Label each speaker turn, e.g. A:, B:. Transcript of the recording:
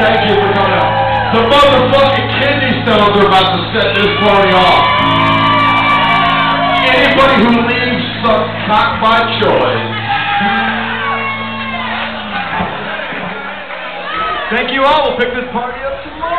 A: Thank you for coming out. The motherfucking kidney stones are about to set this party off. Anybody who leaves sucks cock by choice.
B: Thank you all. We'll pick this party up tomorrow.